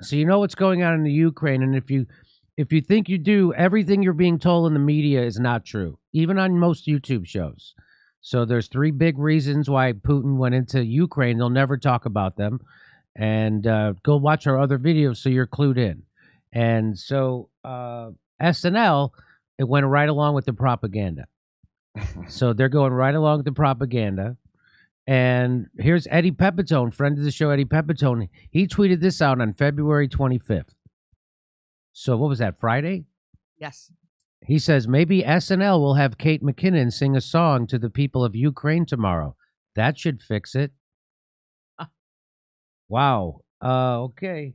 So you know what's going on in the Ukraine, and if you if you think you do, everything you're being told in the media is not true, even on most YouTube shows. So there's three big reasons why Putin went into Ukraine. They'll never talk about them, and uh, go watch our other videos so you're clued in. And so uh, SNL, it went right along with the propaganda. So they're going right along with the propaganda. And here's Eddie Pepitone, friend of the show, Eddie Pepitone. He tweeted this out on February 25th. So what was that, Friday? Yes. He says maybe SNL will have Kate McKinnon sing a song to the people of Ukraine tomorrow. That should fix it. wow. Uh, okay.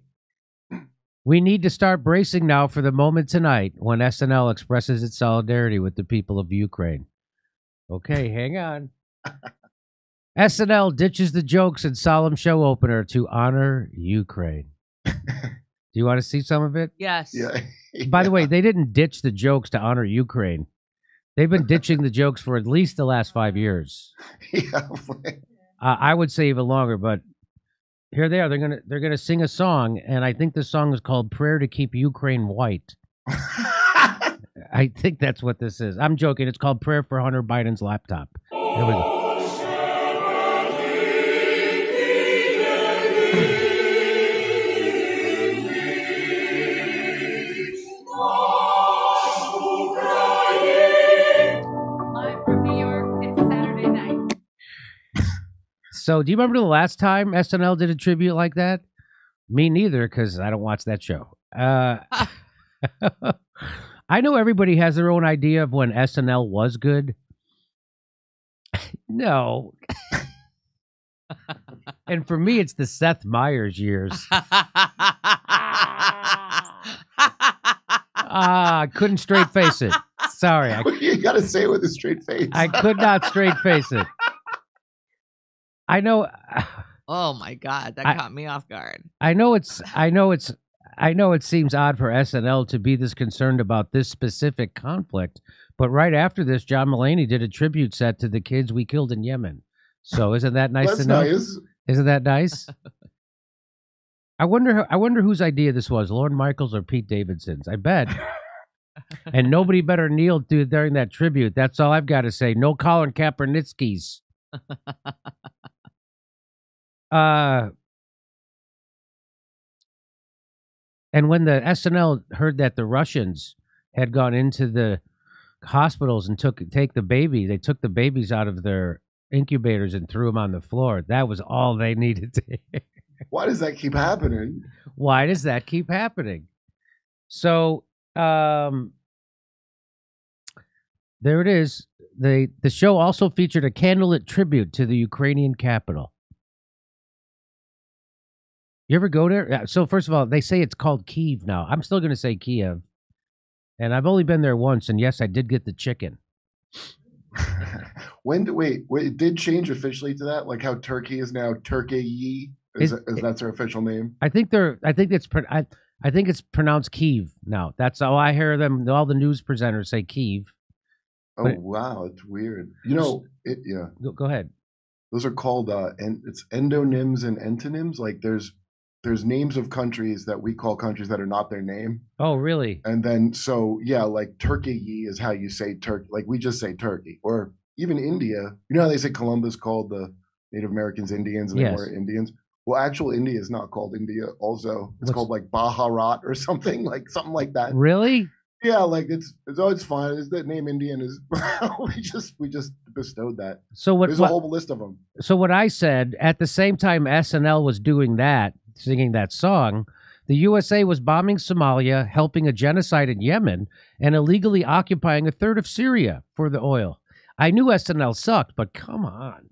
We need to start bracing now for the moment tonight when SNL expresses its solidarity with the people of Ukraine. Okay, hang on. SNL ditches the jokes and solemn show opener to honor Ukraine. Do you want to see some of it? Yes. yeah. By the way, they didn't ditch the jokes to honor Ukraine. They've been ditching the jokes for at least the last five years. yeah. Uh, I would say even longer, but here they are. They're gonna they're gonna sing a song, and I think the song is called "Prayer to Keep Ukraine White." I think that's what this is. I'm joking. It's called "Prayer for Hunter Biden's Laptop." Here we go. So, do you remember the last time SNL did a tribute like that? Me neither, because I don't watch that show. Uh, I know everybody has their own idea of when SNL was good. no. and for me, it's the Seth Meyers years. Ah, I couldn't straight face it. Sorry, I, you gotta say it with a straight face. I could not straight face it. I know. Uh, oh my god, that I- caught me off guard. I know it's I know it's I know it seems odd for SNL to be this concerned about this specific conflict, but right after this, John Mulaney did a tribute set to the kids we killed in Yemen. So isn't that nice That's to know? nice. Isn't that nice? I wonder I wonder whose idea this was, Lorne Michaels or Pete Davidson's. I bet. and nobody better kneel to during that tribute. That's all I've got to say. No Colin Kaepernick's. uh And when the SNL heard that the Russians had gone into the hospitals and took take the baby, they took the babies out of their incubators and threw them on the floor. That was all they needed to hear. Why does that keep happening? Why does that keep happening? So, um there it is. The the show also featured a candlelit tribute to the Ukrainian capital. You ever go there? Yeah, So first of all, they say it's called Kiev now. I'm still going to say Kiev. And I've only been there once and yes, I did get the chicken. when do wait, wait? It did change officially to that, like how Turkey is now Turkey. Is, It- is that's their official name? I think they're I think it's I I think it's pronounced Kiev now. That's how I hear them all the news presenters say Kiev. Oh But- wow, it's weird. You know, it yeah. Go, go ahead. Those are called uh, and it's endonyms and antonyms. Like there's there's names of countries that we call countries that are not their name, Oh, really? and then so yeah, like Turkey is how you say Turkey. Like we just say Turkey, or even India. You know how they say Columbus called the Native Americans Indians and Yes. they weren't Indians. Well, actual India is not called India. Also, it's What's- called like Baharat or something like something like that. Really? Yeah, like it's it's oh, it's fine. It's the name Indian is we just we just bestowed that. So what, There's what a whole list of them. so what I said at the same time SNL was doing that, singing that song, the USA was bombing Somalia, helping a genocide in Yemen, and illegally occupying a third of Syria for the oil. I knew SNL sucked, but come on.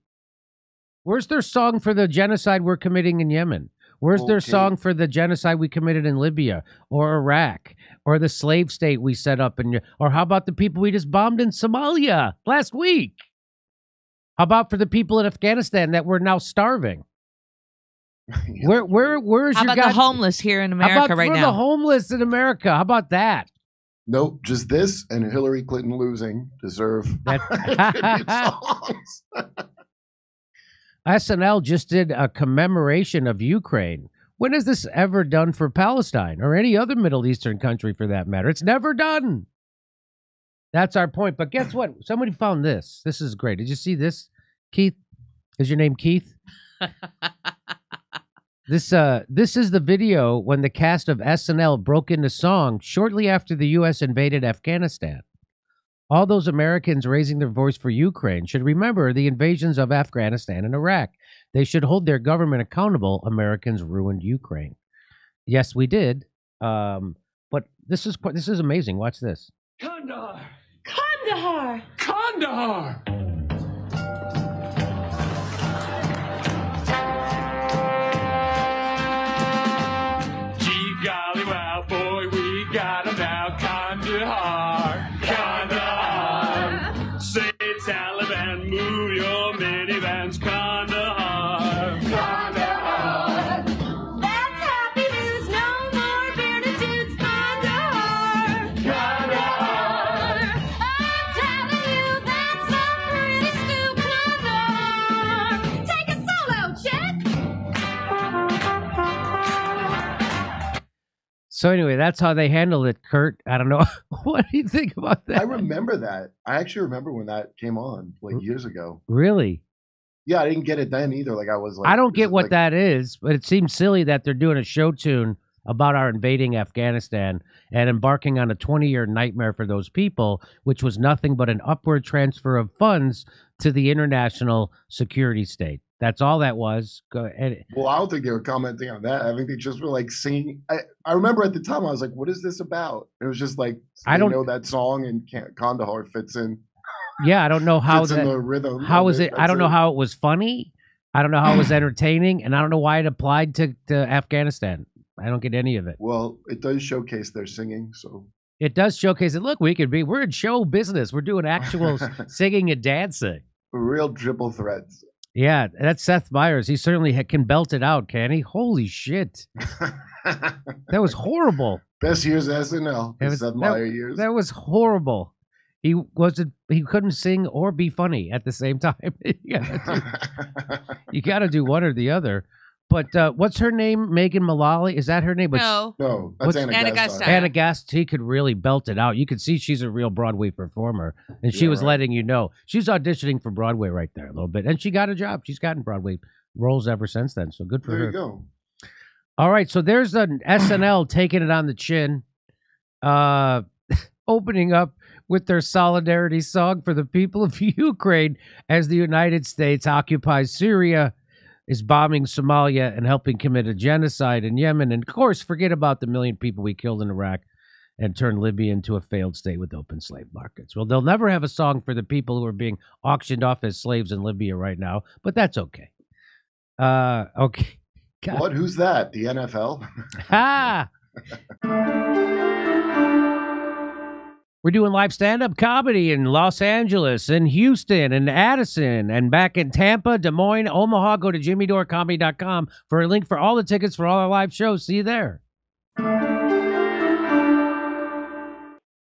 Where's their song for the genocide we're committing in Yemen? Where's their song for the genocide we committed in Libya or Iraq or the slave state we set up in or how about the people we just bombed in Somalia last week? How about for the people in Afghanistan that were now starving? Yeah. Where where where is How your about the homeless here in How America about right for now? the homeless in America? How about that? Nope, just this and Hillary Clinton losing deserve That- tribute songs. SNL just did a commemoration of Ukraine. When is this ever done for Palestine or any other Middle Eastern country for that matter? It's never done. That's our point. But guess what? Somebody found this. This is great. Did you see this? Keith? Is your name Keith? This uh this is the video when the cast of SNL broke into song shortly after the US invaded Afghanistan. All those Americans raising their voice for Ukraine should remember the invasions of Afghanistan and Iraq. They should hold their government accountable. Americans ruined Ukraine. Yes, we did. Um, but this is quite, this is amazing. Watch this. Kandahar! Kandahar! Kandahar! So anyway, that's how they handled it, Kurt. I don't know. what do you think about that? I remember that. I actually remember when that came on like years ago. Really? Yeah, I didn't get it then either. Like I was like, I don't get what like- that is, but it seems silly that they're doing a show tune about our invading Afghanistan and embarking on a 20 year nightmare for those people, which was nothing but an upward transfer of funds to the international security state. That's all that was. Go and Well, I don't think they were commenting on that. I think they just were like singing. I, I remember at the time I was like, "What is this about?" It was just like I don't- know that song and Kan- Kandahar fits in. yeah, I don't know how that, the rhythm. how of was it? I don't know how it was funny. I don't know how it was entertaining, and I don't know why it applied to, to Afghanistan. I don't get any of it. Well, it does showcase their singing, so It does showcase it. Look, we could be. We're in show business. We're doing actual singing and dancing. real triple threats. Yeah, that's Seth Meyers. He certainly ha- can belt it out, can he? Holy shit, that was horrible. Best years of SNL. The was- Seth that- Meyer years. That was horrible. He wasn't. He couldn't sing or be funny at the same time. you, gotta do, you gotta do one or the other. But uh, what's her name? Megan Mullally. Is that her name? But no. no, that's What's- Anna, Anna Gasteyer. Gasteyer. Anna Gast, she could really belt it out. You could see she's a real Broadway performer, and she Yeah, was right. letting you know she's auditioning for Broadway right there a little bit, and she got a job. She's gotten Broadway roles ever since then, so good for her. There her. you go. All right, so there's an SNL taking it on the chin, uh, opening up with their solidarity song for the people of Ukraine as the United States occupies Syria, is bombing Somalia, and helping commit a genocide in Yemen. And of course, forget about the million people we killed in Iraq and turn Libya into a failed state with open slave markets. Well, they'll never have a song for the people who are being auctioned off as slaves in Libya right now, but that's okay. Uh, okay. God. What? Who's that? The NFL? Ha! We're doing live stand up comedy in Los Angeles, and Houston, and Addison, and back in Tampa, Des Moines, Omaha. Go to jimmydorecomedy.com for a link for all the tickets for all our live shows. See you there.